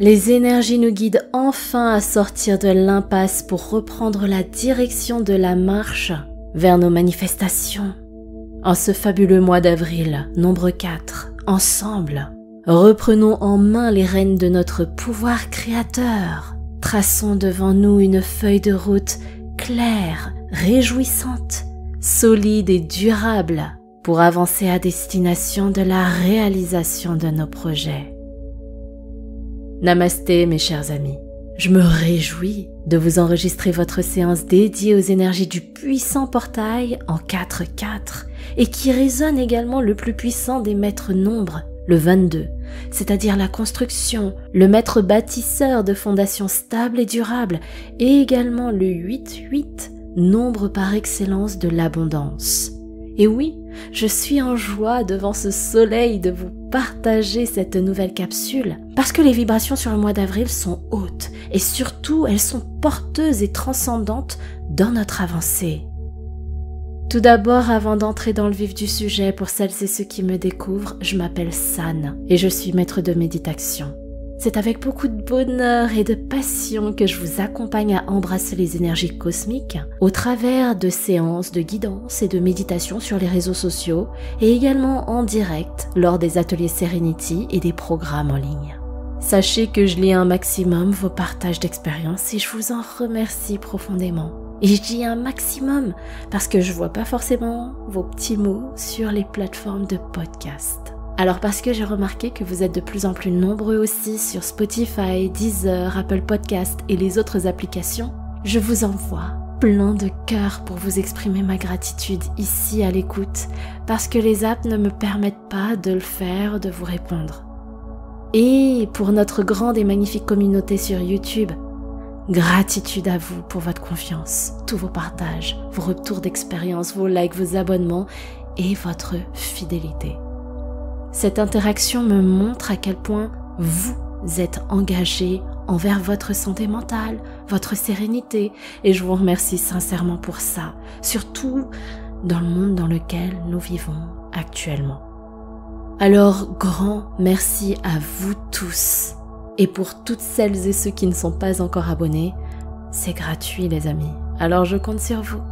Les énergies nous guident enfin à sortir de l'impasse pour reprendre la direction de la marche vers nos manifestations. En ce fabuleux mois d'avril, nombre 4, ensemble, reprenons en main les rênes de notre pouvoir créateur. Traçons devant nous une feuille de route claire, réjouissante, solide et durable pour avancer à destination de la réalisation de nos projets. Namasté mes chers amis. Je me réjouis de vous enregistrer votre séance dédiée aux énergies du puissant portail en 4-4 et qui résonne également le plus puissant des maîtres nombres, le 22, c'est-à-dire la construction, le maître bâtisseur de fondations stables et durables, et également le 8-8, nombre par excellence de l'abondance. Et oui, je suis en joie devant ce soleil de vous partager cette nouvelle capsule parce que les vibrations sur le mois d'avril sont hautes et surtout elles sont porteuses et transcendantes dans notre avancée. Tout d'abord, avant d'entrer dans le vif du sujet, pour celles et ceux qui me découvrent, je m'appelle San et je suis maître de méditation. C'est avec beaucoup de bonheur et de passion que je vous accompagne à embrasser les énergies cosmiques au travers de séances de guidance et de méditation sur les réseaux sociaux et également en direct lors des ateliers Serenity et des programmes en ligne. Sachez que je lis un maximum vos partages d'expériences et je vous en remercie profondément. Et je dis un maximum parce que je vois pas forcément vos petits mots sur les plateformes de podcast. Alors parce que j'ai remarqué que vous êtes de plus en plus nombreux aussi sur Spotify, Deezer, Apple Podcast et les autres applications, je vous envoie plein de cœur pour vous exprimer ma gratitude ici à l'écoute, parce que les apps ne me permettent pas de le faire, de vous répondre. Et pour notre grande et magnifique communauté sur YouTube, gratitude à vous pour votre confiance, tous vos partages, vos retours d'expérience, vos likes, vos abonnements et votre fidélité. Cette interaction me montre à quel point vous êtes engagé envers votre santé mentale, votre sérénité, et je vous remercie sincèrement pour ça, surtout dans le monde dans lequel nous vivons actuellement. Alors, grand merci à vous tous. Et pour toutes celles et ceux qui ne sont pas encore abonnés, c'est gratuit les amis. Alors je compte sur vous.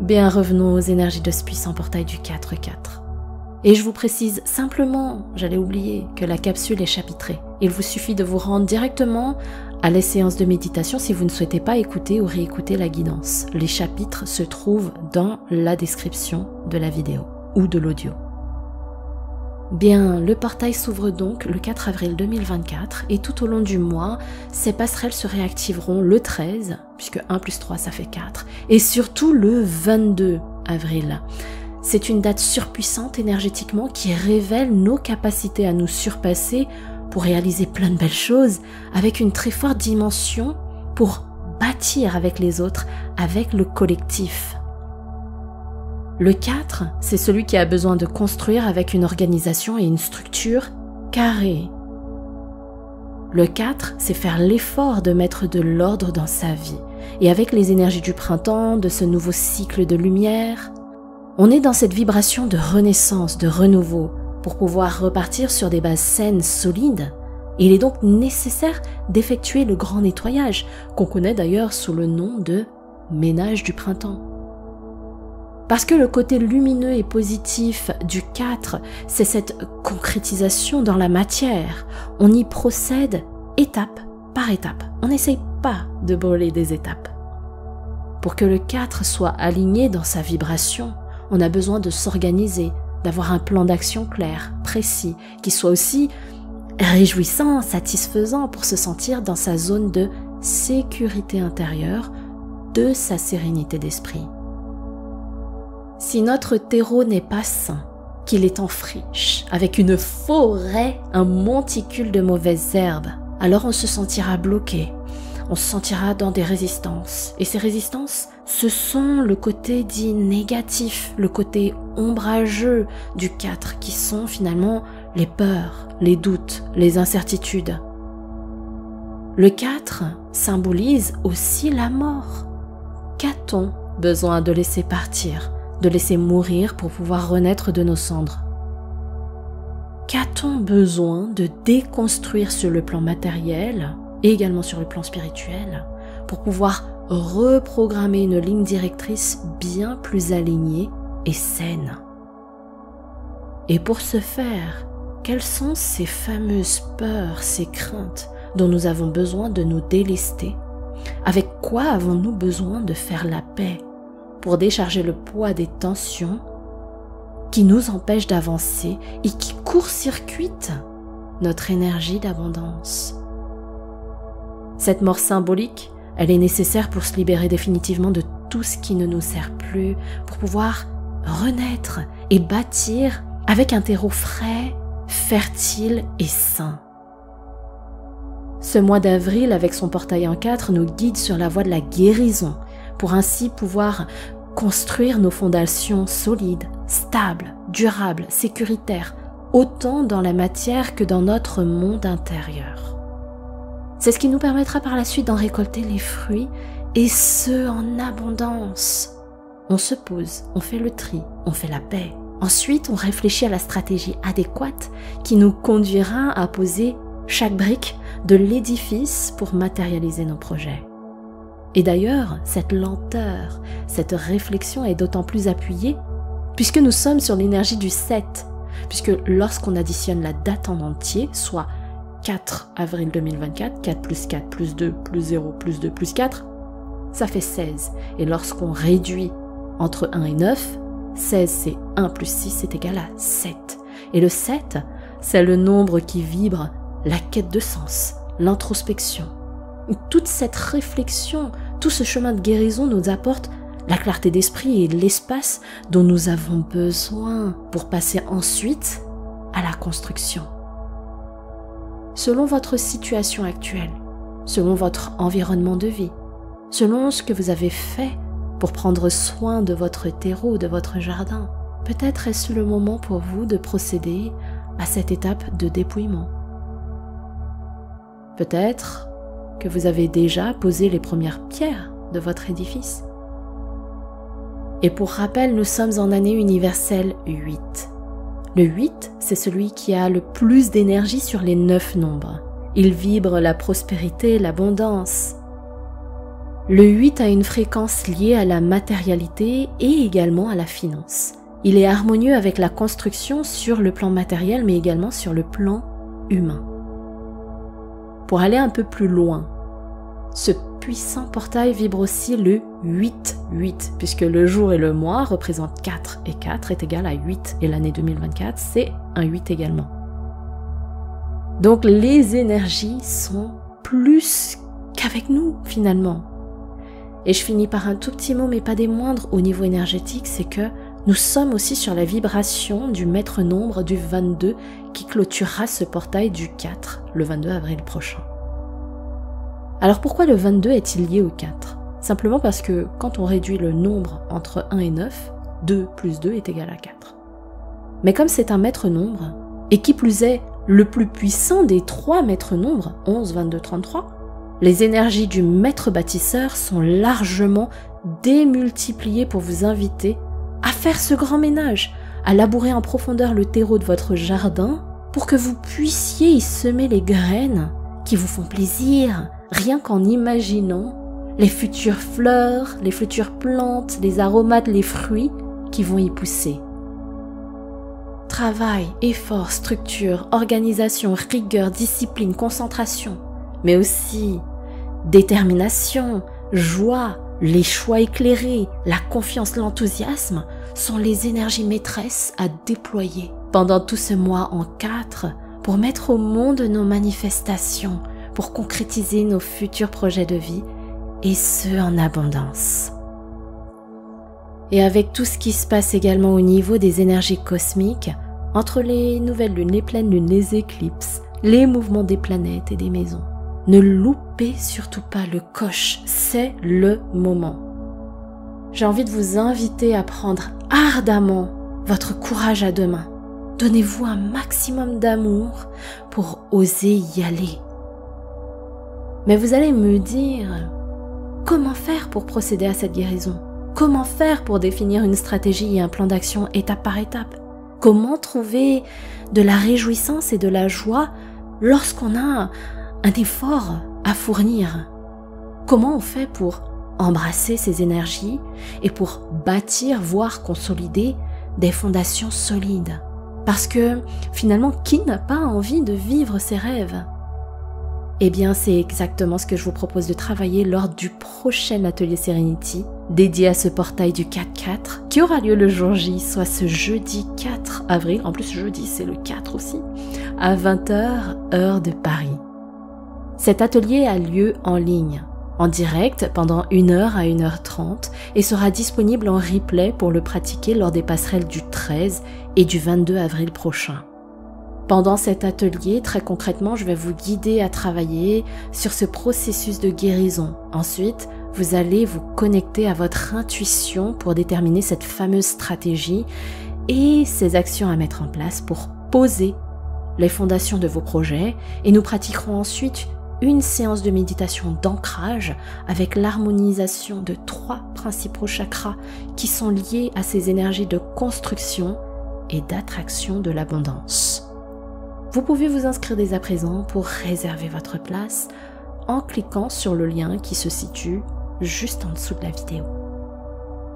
Bien revenons aux énergies de ce puissant portail du 4-4. Et je vous précise simplement, j'allais oublier, que la capsule est chapitrée. Il vous suffit de vous rendre directement à les séances de méditation si vous ne souhaitez pas écouter ou réécouter la guidance. Les chapitres se trouvent dans la description de la vidéo ou de l'audio. Bien, le portail s'ouvre donc le 4 avril 2024 et tout au long du mois, ces passerelles se réactiveront le 13, puisque 1 plus 3 ça fait 4, et surtout le 22 avril. C'est une date surpuissante énergétiquement qui révèle nos capacités à nous surpasser pour réaliser plein de belles choses avec une très forte dimension pour bâtir avec les autres, avec le collectif. Le 4, c'est celui qui a besoin de construire avec une organisation et une structure carrée. Le 4, c'est faire l'effort de mettre de l'ordre dans sa vie. Et avec les énergies du printemps, de ce nouveau cycle de lumière, on est dans cette vibration de renaissance, de renouveau, pour pouvoir repartir sur des bases saines, solides. Il est donc nécessaire d'effectuer le grand nettoyage, qu'on connaît d'ailleurs sous le nom de ménage du printemps. Parce que le côté lumineux et positif du 4, c'est cette concrétisation dans la matière. On y procède étape par étape. On n'essaye pas de brûler des étapes. Pour que le 4 soit aligné dans sa vibration, on a besoin de s'organiser, d'avoir un plan d'action clair, précis, qui soit aussi réjouissant, satisfaisant pour se sentir dans sa zone de sécurité intérieure, de sa sérénité d'esprit. Si notre terreau n'est pas sain, qu'il est en friche, avec une forêt, un monticule de mauvaises herbes, alors on se sentira bloqué, on se sentira dans des résistances. Et ces résistances, ce sont le côté dit négatif, le côté ombrageux du 4, qui sont finalement les peurs, les doutes, les incertitudes. Le 4 symbolise aussi la mort. Qu'a-t-on besoin de laisser partir, de laisser mourir pour pouvoir renaître de nos cendres? Qu'a-t-on besoin de déconstruire sur le plan matériel et également sur le plan spirituel pour pouvoir reprogrammer une ligne directrice bien plus alignée et saine. Et pour ce faire, quelles sont ces fameuses peurs, ces craintes dont nous avons besoin de nous délester? Avec quoi avons-nous besoin de faire la paix pour décharger le poids des tensions qui nous empêchent d'avancer et qui court-circuitent notre énergie d'abondance? Cette mort symbolique, elle est nécessaire pour se libérer définitivement de tout ce qui ne nous sert plus, pour pouvoir renaître et bâtir avec un terreau frais, fertile et sain. Ce mois d'avril, avec son portail en quatre, nous guide sur la voie de la guérison, pour ainsi pouvoir construire nos fondations solides, stables, durables, sécuritaires, autant dans la matière que dans notre monde intérieur. C'est ce qui nous permettra par la suite d'en récolter les fruits, et ce en abondance. On se pose, on fait le tri, on fait la paix. Ensuite, on réfléchit à la stratégie adéquate qui nous conduira à poser chaque brique de l'édifice pour matérialiser nos projets. Et d'ailleurs, cette lenteur, cette réflexion est d'autant plus appuyée puisque nous sommes sur l'énergie du 7, puisque lorsqu'on additionne la date en entier, soit 4 avril 2024, 4 plus 4 plus 2 plus 0 plus 2 plus 4, ça fait 16. Et lorsqu'on réduit entre 1 et 9, 16 c'est 1 plus 6 c'est égal à 7. Et le 7, c'est le nombre qui vibre la quête de sens, l'introspection. Toute cette réflexion, tout ce chemin de guérison nous apporte la clarté d'esprit et l'espace dont nous avons besoin pour passer ensuite à la construction. Selon votre situation actuelle, selon votre environnement de vie, selon ce que vous avez fait pour prendre soin de votre terreau, de votre jardin. Peut-être est-ce le moment pour vous de procéder à cette étape de dépouillement. Peut-être que vous avez déjà posé les premières pierres de votre édifice. Et pour rappel, nous sommes en année universelle 8. Le 8, c'est celui qui a le plus d'énergie sur les 9 nombres. Il vibre la prospérité, l'abondance, le 8 a une fréquence liée à la matérialité et également à la finance. Il est harmonieux avec la construction sur le plan matériel mais également sur le plan humain. Pour aller un peu plus loin, ce puissant portail vibre aussi le 8-8, puisque le jour et le mois représentent 4 et 4 est égal à 8 et l'année 2024 c'est un 8 également. Donc les énergies sont plus qu'avec nous finalement. Et je finis par un tout petit mot, mais pas des moindres au niveau énergétique, c'est que nous sommes aussi sur la vibration du maître nombre du 22 qui clôturera ce portail du 4, le 22 avril prochain. Alors pourquoi le 22 est-il lié au 4 Simplement parce que quand on réduit le nombre entre 1 et 9, 2 plus 2 est égal à 4. Mais comme c'est un maître nombre, et qui plus est le plus puissant des trois maîtres nombres, 11, 22, 33, les énergies du maître bâtisseur sont largement démultipliées pour vous inviter à faire ce grand ménage, à labourer en profondeur le terreau de votre jardin pour que vous puissiez y semer les graines qui vous font plaisir, rien qu'en imaginant les futures fleurs, les futures plantes, les aromates, les fruits qui vont y pousser. Travail, effort, structure, organisation, rigueur, discipline, concentration, mais aussi Détermination, joie, les choix éclairés, la confiance, l'enthousiasme sont les énergies maîtresses à déployer pendant tout ce mois en quatre pour mettre au monde nos manifestations, pour concrétiser nos futurs projets de vie et ce en abondance. Et avec tout ce qui se passe également au niveau des énergies cosmiques, entre les nouvelles lunes, les pleines lunes, les éclipses, les mouvements des planètes et des maisons, ne loupez surtout pas le coche, c'est le moment. J'ai envie de vous inviter à prendre ardemment votre courage à deux mains. Donnez-vous un maximum d'amour pour oser y aller. Mais vous allez me dire, comment faire pour procéder à cette guérison? Comment faire pour définir une stratégie et un plan d'action étape par étape? Comment trouver de la réjouissance et de la joie lorsqu'on a un effort à fournir? Comment on fait pour embrasser ces énergies et pour bâtir, voire consolider des fondations solides? Parce que finalement, qui n'a pas envie de vivre ses rêves? Eh bien, c'est exactement ce que je vous propose de travailler lors du prochain atelier Serenity dédié à ce portail du 4-4 qui aura lieu le jour J, soit ce jeudi 4 avril. En plus, jeudi, c'est le 4 aussi, à 20h, heure de Paris. Cet atelier a lieu en ligne, en direct pendant 1h à 1h30 et sera disponible en replay pour le pratiquer lors des passerelles du 13 et du 22 avril prochain. Pendant cet atelier, très concrètement, je vais vous guider à travailler sur ce processus de guérison. Ensuite, vous allez vous connecter à votre intuition pour déterminer cette fameuse stratégie et ces actions à mettre en place pour poser les fondations de vos projets et nous pratiquerons ensuite une séance de méditation d'ancrage avec l'harmonisation de trois principaux chakras qui sont liés à ces énergies de construction et d'attraction de l'abondance. Vous pouvez vous inscrire dès à présent pour réserver votre place en cliquant sur le lien qui se situe juste en dessous de la vidéo.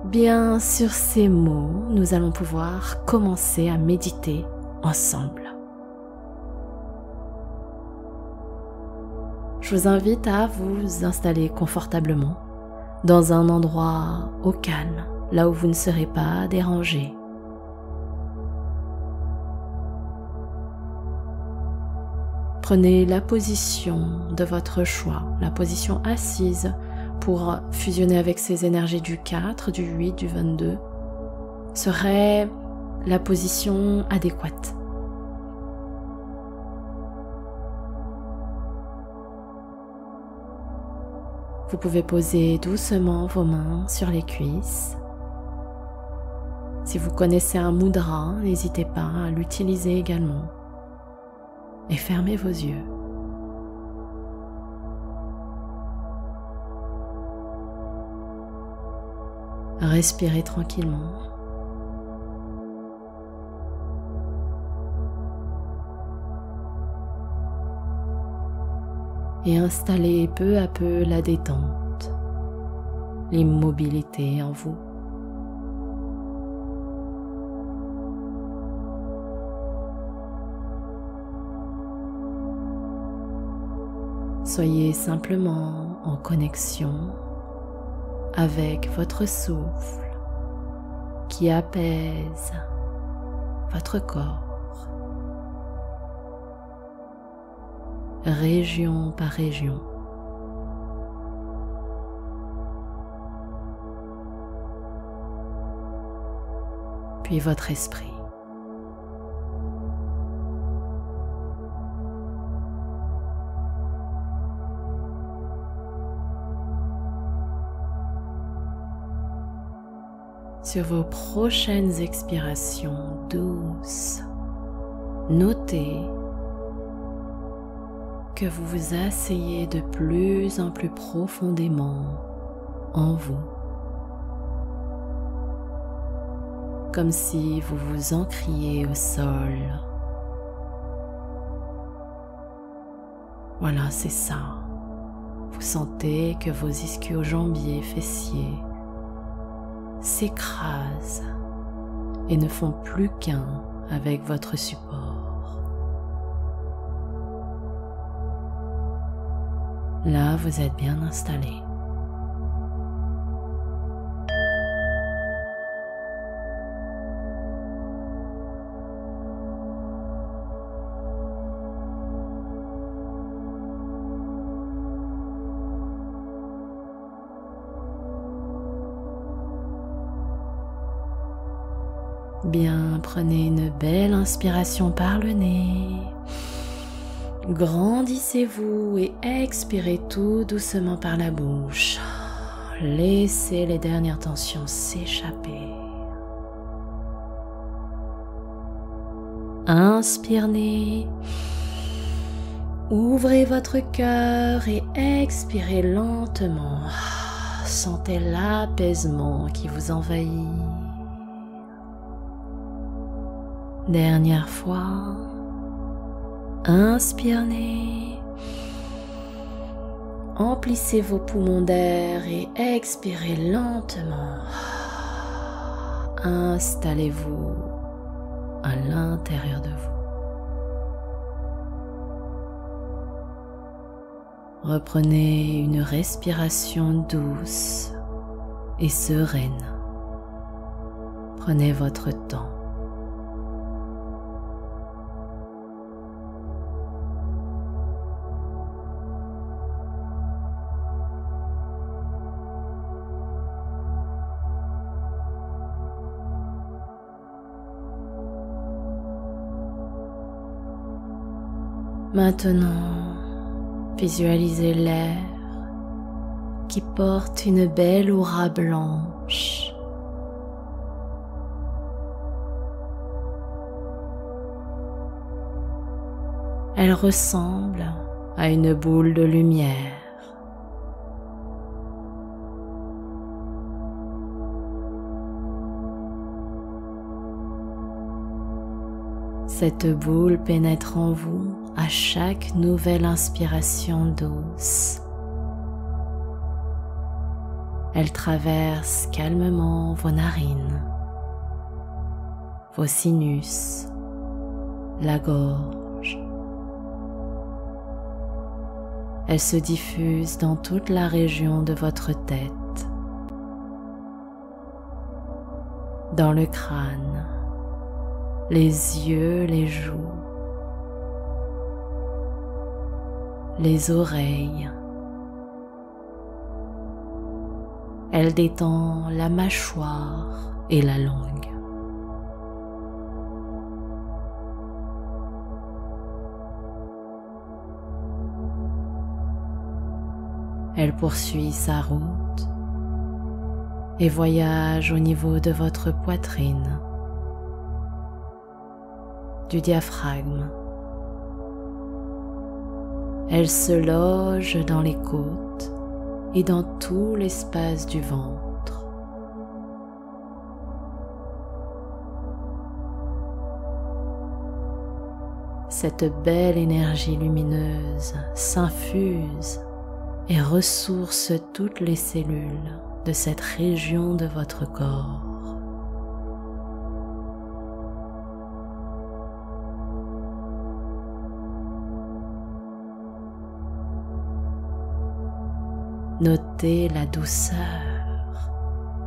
Bien, sur ces mots, nous allons pouvoir commencer à méditer ensemble. Je vous invite à vous installer confortablement dans un endroit au calme, là où vous ne serez pas dérangé Prenez la position de votre choix, la position assise pour fusionner avec ces énergies du 4, du 8, du 22 serait la position adéquate. Vous pouvez poser doucement vos mains sur les cuisses. Si vous connaissez un mudra, n'hésitez pas à l'utiliser également et fermez vos yeux. Respirez tranquillement. Et installez peu à peu la détente, l'immobilité en vous. Soyez simplement en connexion avec votre souffle qui apaise votre corps, région par région. Puis votre esprit. Sur vos prochaines expirations douces, notez que vous vous asseyez de plus en plus profondément en vous, comme si vous vous encriez au sol. Voilà, c'est ça. Vous sentez que vos ischio-jambiers fessiers s'écrasent et ne font plus qu'un avec votre support. Là, vous êtes bien installé. Bien, prenez une belle inspiration par le nez. Grandissez-vous et expirez tout doucement par la bouche. Laissez les dernières tensions s'échapper. Inspirez. Ouvrez votre cœur et expirez lentement. Sentez l'apaisement qui vous envahit. Dernière fois. Inspirez. Emplissez vos poumons d'air et expirez lentement. Installez-vous à l'intérieur de vous. Reprenez une respiration douce et sereine. Prenez votre temps. Maintenant, visualisez l'air qui porte une belle aura blanche. Elle ressemble à une boule de lumière. Cette boule pénètre en vous à chaque nouvelle inspiration douce. Elle traverse calmement vos narines, vos sinus, la gorge. Elle se diffuse dans toute la région de votre tête, dans le crâne, les yeux, les joues, les oreilles. Elle détend la mâchoire et la langue. Elle poursuit sa route et voyage au niveau de votre poitrine du diaphragme. Elle se loge dans les côtes et dans tout l'espace du ventre. Cette belle énergie lumineuse s'infuse et ressource toutes les cellules de cette région de votre corps. Notez la douceur,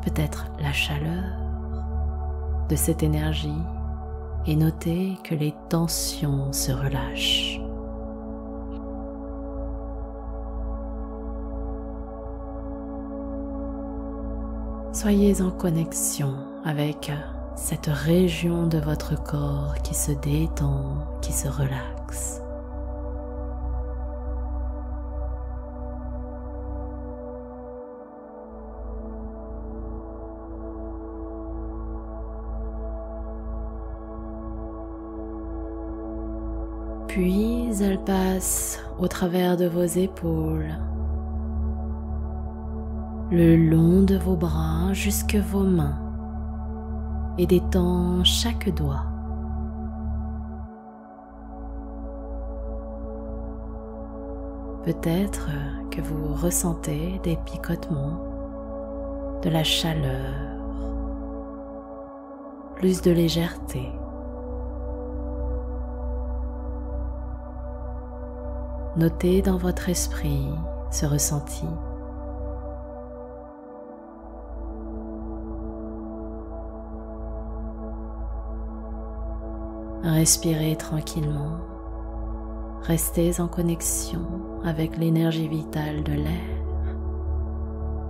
peut-être la chaleur de cette énergie et notez que les tensions se relâchent. Soyez en connexion avec cette région de votre corps qui se détend, qui se relaxe. Puis elle passe au travers de vos épaules, le long de vos bras jusque vos mains et détend chaque doigt. Peut-être que vous ressentez des picotements, de la chaleur, plus de légèreté. Notez dans votre esprit ce ressenti. Respirez tranquillement. Restez en connexion avec l'énergie vitale de l'air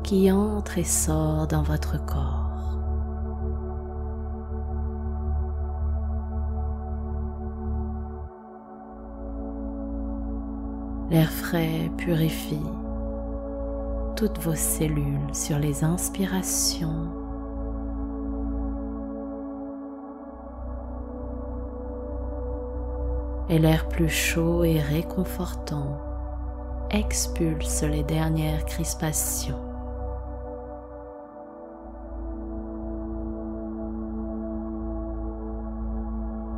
qui entre et sort dans votre corps. L'air frais purifie toutes vos cellules sur les inspirations et l'air plus chaud et réconfortant expulse les dernières crispations.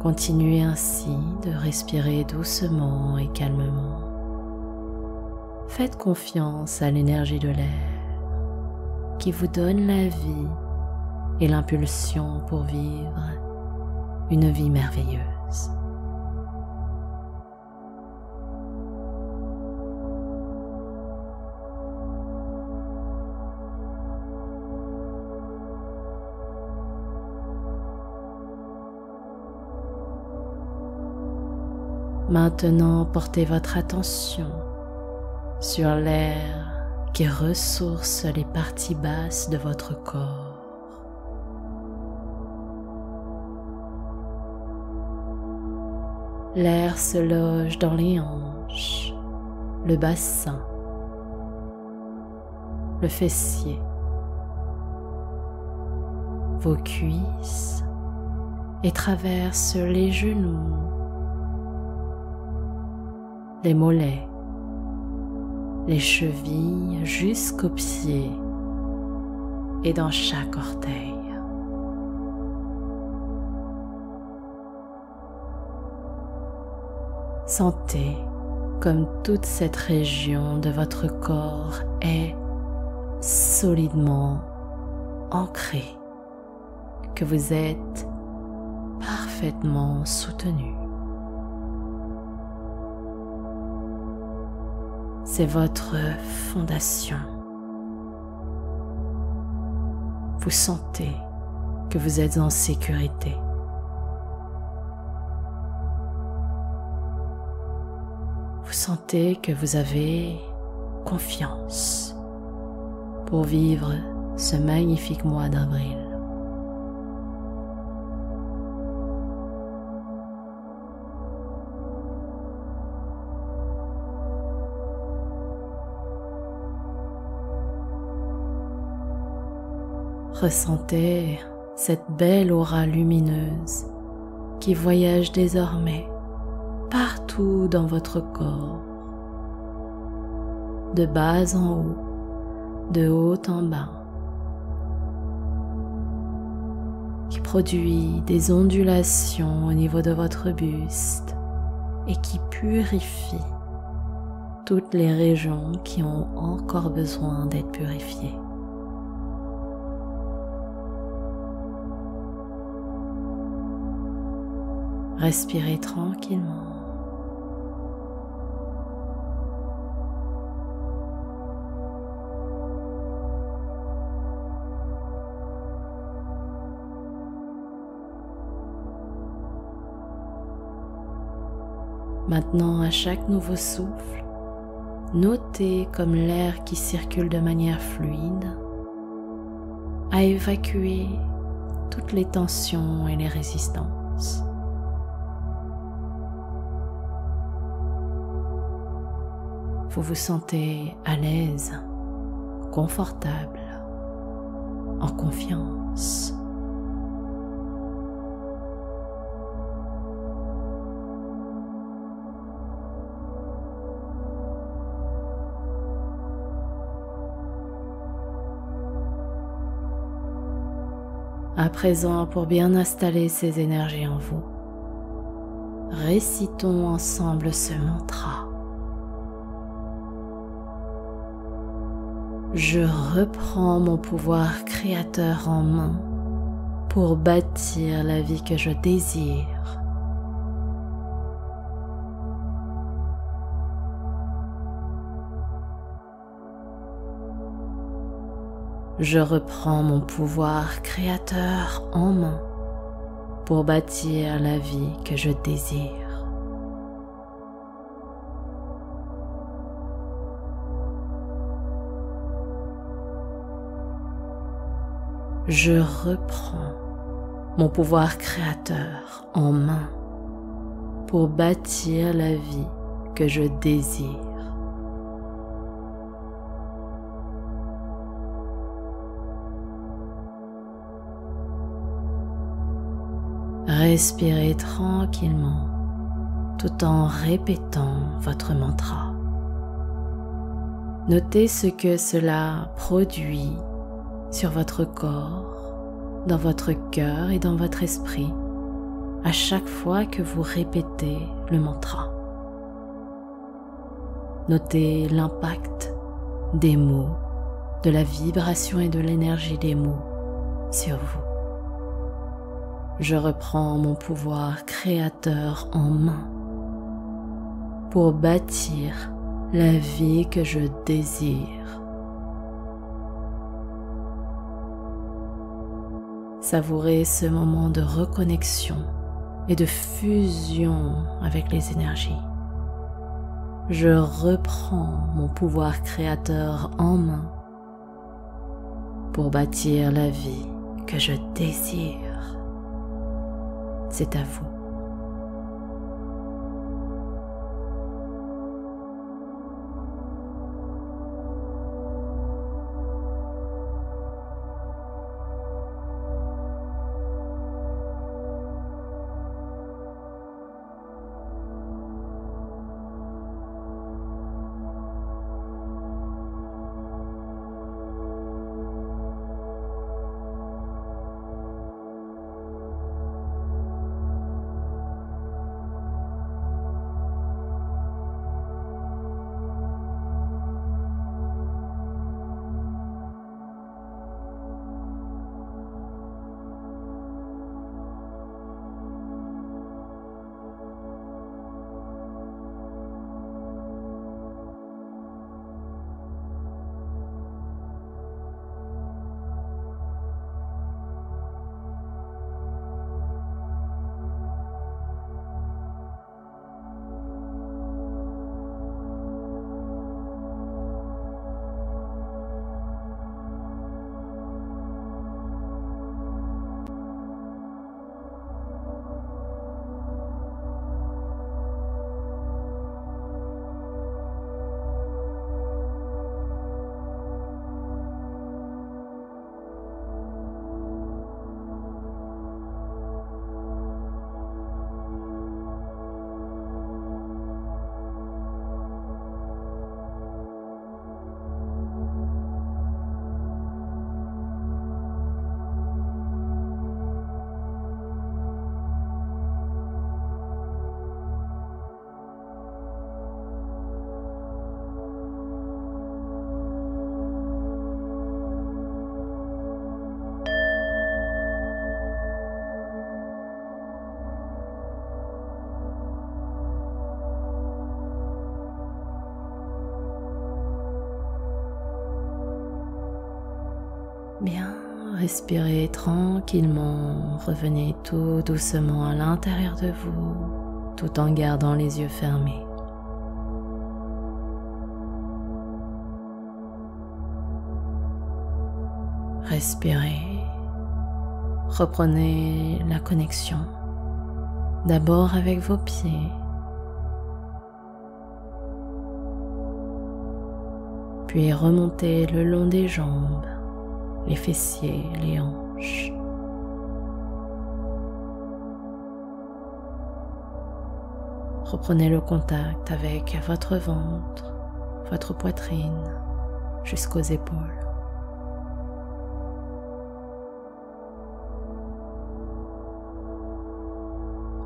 Continuez ainsi de respirer doucement et calmement. Faites confiance à l'énergie de l'air qui vous donne la vie et l'impulsion pour vivre une vie merveilleuse. Maintenant, portez votre attention sur l'air qui ressource les parties basses de votre corps. L'air se loge dans les hanches, le bassin, le fessier, vos cuisses et traverse les genoux, les mollets, les chevilles jusqu'aux pieds et dans chaque orteil. Sentez comme toute cette région de votre corps est solidement ancrée, que vous êtes parfaitement soutenu. C'est votre fondation. Vous sentez que vous êtes en sécurité. Vous sentez que vous avez confiance pour vivre ce magnifique mois d'avril. Ressentez cette belle aura lumineuse qui voyage désormais partout dans votre corps, de bas en haut, de haut en bas, qui produit des ondulations au niveau de votre buste et qui purifie toutes les régions qui ont encore besoin d'être purifiées. Respirez tranquillement. Maintenant, à chaque nouveau souffle, notez comme l'air qui circule de manière fluide a évacué toutes les tensions et les résistances. Vous vous sentez à l'aise, confortable, en confiance. À présent, pour bien installer ces énergies en vous, récitons ensemble ce mantra. Je reprends mon pouvoir créateur en main pour bâtir la vie que je désire. Je reprends mon pouvoir créateur en main pour bâtir la vie que je désire. Je reprends mon pouvoir créateur en main pour bâtir la vie que je désire. Respirez tranquillement tout en répétant votre mantra. Notez ce que cela produit sur votre corps, dans votre cœur et dans votre esprit à chaque fois que vous répétez le mantra. Notez l'impact des mots, de la vibration et de l'énergie des mots sur vous. Je reprends mon pouvoir créateur en main pour bâtir la vie que je désire. Savourez ce moment de reconnexion et de fusion avec les énergies. Je reprends mon pouvoir créateur en main pour bâtir la vie que je désire. C'est à vous. Respirez tranquillement, revenez tout doucement à l'intérieur de vous, tout en gardant les yeux fermés. Respirez, reprenez la connexion, d'abord avec vos pieds, puis remontez le long des jambes les fessiers, les hanches. Reprenez le contact avec votre ventre, votre poitrine, jusqu'aux épaules.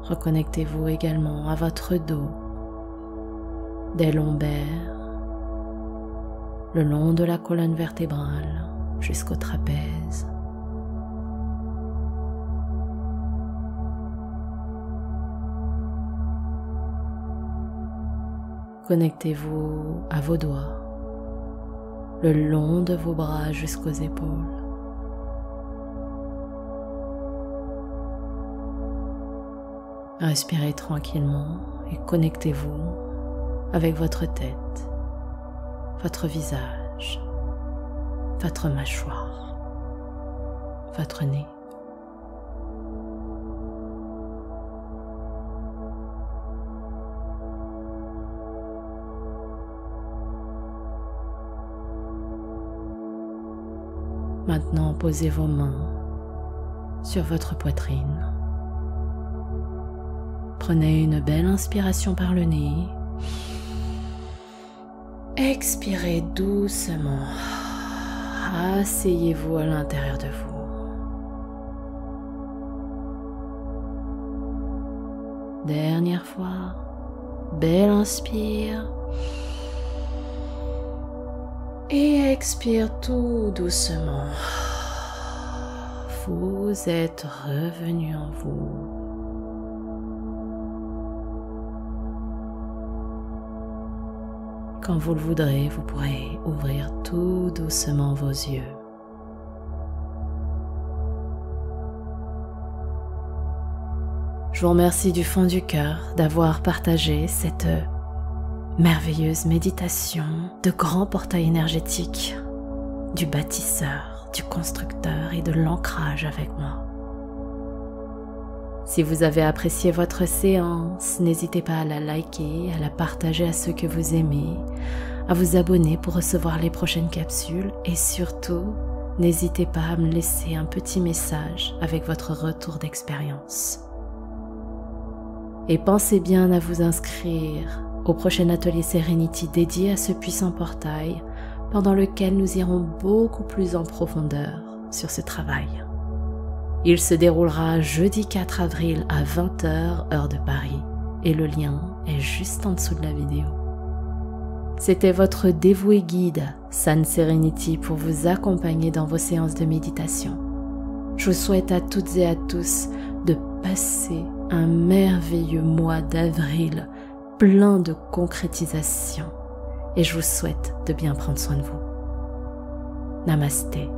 Reconnectez-vous également à votre dos, des lombaires, le long de la colonne vertébrale, jusqu'au trapèze. Connectez-vous à vos doigts, le long de vos bras jusqu'aux épaules. Respirez tranquillement et connectez-vous avec votre tête, votre visage votre mâchoire, votre nez. Maintenant, posez vos mains sur votre poitrine. Prenez une belle inspiration par le nez. Expirez doucement asseyez-vous à l'intérieur de vous. Dernière fois. Belle inspire. Et expire tout doucement. Vous êtes revenu en vous. Quand vous le voudrez, vous pourrez ouvrir tout doucement vos yeux. Je vous remercie du fond du cœur d'avoir partagé cette merveilleuse méditation de grand portail énergétique du bâtisseur, du constructeur et de l'ancrage avec moi. Si vous avez apprécié votre séance, n'hésitez pas à la liker, à la partager à ceux que vous aimez, à vous abonner pour recevoir les prochaines capsules et surtout, n'hésitez pas à me laisser un petit message avec votre retour d'expérience. Et pensez bien à vous inscrire au prochain atelier Serenity dédié à ce puissant portail pendant lequel nous irons beaucoup plus en profondeur sur ce travail. Il se déroulera jeudi 4 avril à 20h heure de Paris et le lien est juste en dessous de la vidéo. C'était votre dévoué guide San Serenity pour vous accompagner dans vos séances de méditation. Je vous souhaite à toutes et à tous de passer un merveilleux mois d'avril plein de concrétisation et je vous souhaite de bien prendre soin de vous. Namasté.